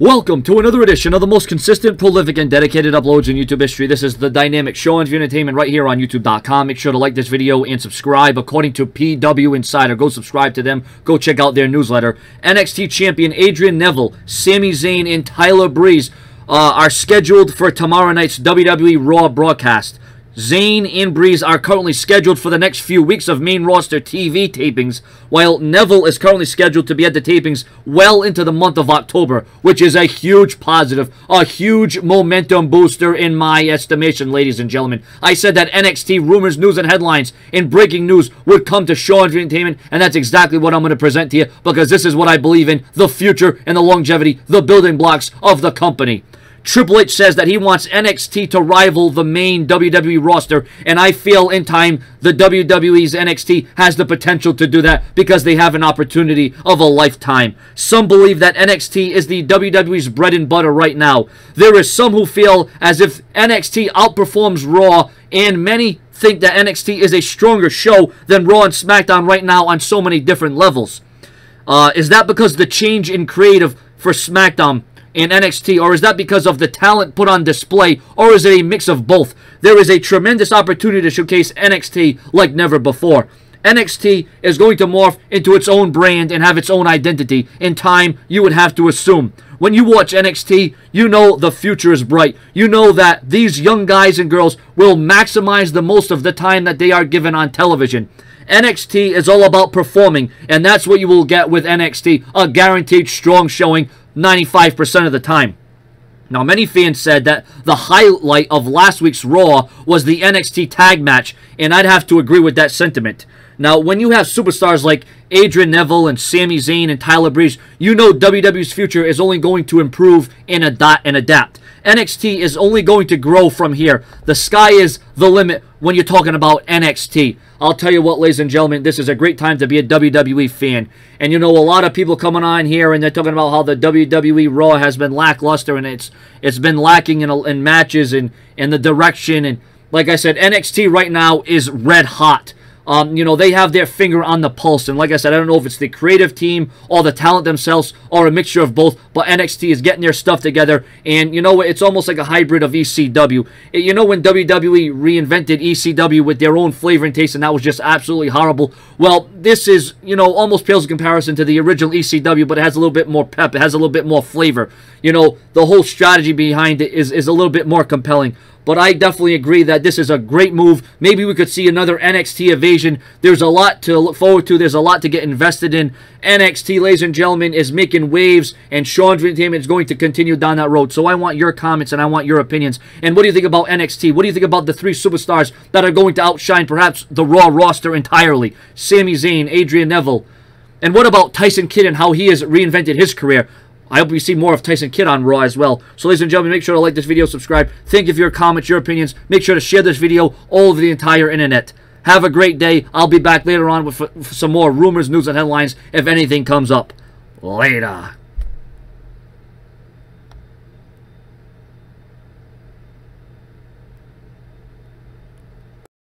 Welcome to another edition of the most consistent, prolific, and dedicated uploads in YouTube history. This is the Dynamic Sean'z View Entertainment right here on YouTube.com. Make sure to like this video and subscribe. According to PW Insider, go subscribe to them. Go check out their newsletter. NXT Champion Adrian Neville, Sami Zayn, and Tyler Breeze uh, are scheduled for tomorrow night's WWE Raw broadcast. Zayn and Breeze are currently scheduled for the next few weeks of main roster TV tapings, while Neville is currently scheduled to be at the tapings well into the month of October, which is a huge positive, a huge momentum booster in my estimation, ladies and gentlemen. I said that NXT rumors, news, and headlines in breaking news would come to Show Entertainment, and that's exactly what I'm going to present to you because this is what I believe in the future and the longevity, the building blocks of the company. Triple H says that he wants NXT to rival the main WWE roster, and I feel in time the WWE's NXT has the potential to do that because they have an opportunity of a lifetime. Some believe that NXT is the WWE's bread and butter right now. There is some who feel as if NXT outperforms Raw, and many think that NXT is a stronger show than Raw and SmackDown right now on so many different levels. Uh, is that because the change in creative for SmackDown in NXT, or is that because of the talent put on display, or is it a mix of both? There is a tremendous opportunity to showcase NXT like never before. NXT is going to morph into its own brand and have its own identity. In time, you would have to assume. When you watch NXT, you know the future is bright. You know that these young guys and girls will maximize the most of the time that they are given on television. NXT is all about performing, and that's what you will get with NXT a guaranteed strong showing 95% of the time. Now, many fans said that the highlight of last week's Raw was the NXT tag match, and I'd have to agree with that sentiment. Now, when you have superstars like Adrian Neville and Sami Zayn and Tyler Breeze, you know WWE's future is only going to improve and adapt. NXT is only going to grow from here. The sky is the limit when you're talking about NXT. I'll tell you what, ladies and gentlemen, this is a great time to be a WWE fan. And you know, a lot of people coming on here and they're talking about how the WWE Raw has been lackluster and it's it's been lacking in, in matches and, and the direction. And like I said, NXT right now is red hot. Um, you know, they have their finger on the pulse. And like I said, I don't know if it's the creative team or the talent themselves or a mixture of both, but NXT is getting their stuff together. And you know what? It's almost like a hybrid of ECW. You know, when WWE reinvented ECW with their own flavor and taste, and that was just absolutely horrible. Well, this is, you know, almost pales in comparison to the original ECW, but it has a little bit more pep. It has a little bit more flavor. You know, the whole strategy behind it is, is a little bit more compelling. But I definitely agree that this is a great move. Maybe we could see another NXT evasion. There's a lot to look forward to. There's a lot to get invested in. NXT, ladies and gentlemen, is making waves, and Sean's Entertainment is going to continue down that road. So I want your comments and I want your opinions. And what do you think about NXT? What do you think about the three superstars that are going to outshine perhaps the Raw roster entirely? Sami Zayn, Adrian Neville. And what about Tyson Kidd and how he has reinvented his career? I hope we see more of Tyson Kidd on Raw as well. So, ladies and gentlemen, make sure to like this video, subscribe. Think of your comments, your opinions. Make sure to share this video all over the entire internet. Have a great day. I'll be back later on with some more rumors, news, and headlines if anything comes up. Later.